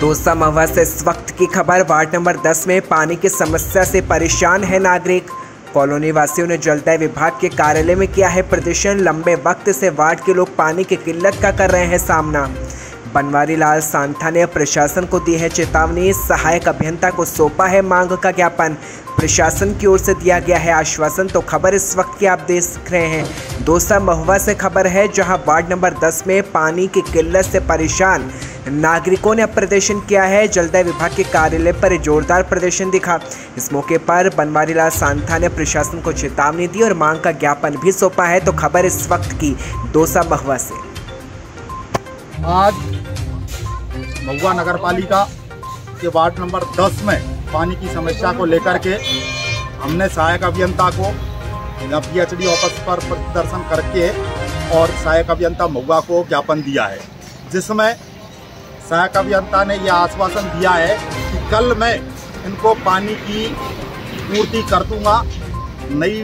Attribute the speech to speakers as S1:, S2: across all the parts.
S1: दोसा महुआ से इस वक्त की खबर। वार्ड नंबर 10 में पानी की समस्या से परेशान है नागरिक। कॉलोनी वासियों ने जलदाय विभाग के कार्यालय में किया है प्रदर्शन। लंबे वक्त से वार्ड के लोग पानी की किल्लत का कर रहे हैं सामना। बनवारी लाल सांथा ने प्रशासन को दी है चेतावनी। सहायक अभियंता को सौंपा है मांग का ज्ञापन। प्रशासन की ओर से दिया गया है आश्वासन। तो खबर इस वक्त की आप देख रहे हैं। दोसा महुआ से खबर है, जहाँ वार्ड नंबर 10 में पानी की किल्लत से परेशान। नागरिकों ने अब प्रदर्शन किया है। जलदाय विभाग के कार्यालय पर जोरदार प्रदर्शन दिखा। इस मौके पर बनवारी लाल सांथा ने प्रशासन को चेतावनी दी और मांग का ज्ञापन भी सौंपा है। तो खबर इस वक्त की दोसा महुआ से।
S2: आज महुआ नगर पालिका के वार्ड नंबर 10 में पानी की समस्या को लेकर के हमने सहायक अभियंता को पी एच डी ऑफ़िस पर प्रदर्शन करके और सहायक अभियंता महुआ को ज्ञापन दिया है। जिसमें सहायक अभियंता ने यह आश्वासन दिया है कि कल मैं इनको पानी की पूर्ति कर दूँगा। नई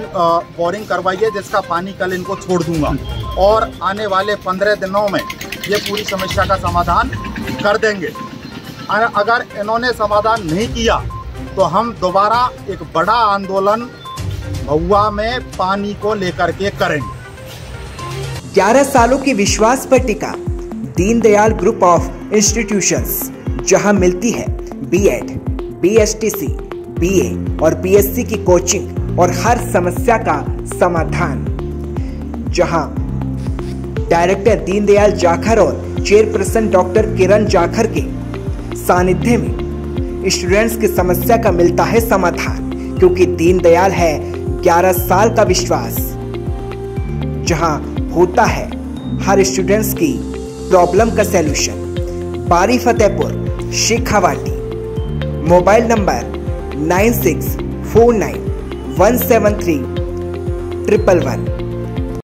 S2: बोरिंग करवाइए, जिसका पानी कल इनको छोड़ दूँगा। और आने वाले पंद्रह दिनों में ये पूरी समस्या का समाधान कर देंगे। अगर इन्होंने समाधान नहीं किया तो हम दोबारा एक बड़ा आंदोलन महुआ में पानी को लेकर के करेंगे।
S1: 11 सालों की विश्वास पर टिका दीनदयाल ग्रुप ऑफ़ इंस्टीट्यूशंस जहाँ मिलती है बीएड, बीएसटीसी, बीए और बीएससी की कोचिंग और हर समस्या का समाधान। जहाँ डायरेक्टर दीनदयाल जाखर और चेयरपर्सन डॉक्टर किरण जाखर के सानिध्य में स्टूडेंट्स की समस्या का मिलता है समाधान क्योंकि दीनदयाल है 11 साल का विश्वास जहाँ होता है हर स्टूडेंट्स की प्रॉब्लम का solution Bari Fatehpur Shekhawati. Mobile number nine six four nine one seven three triple one.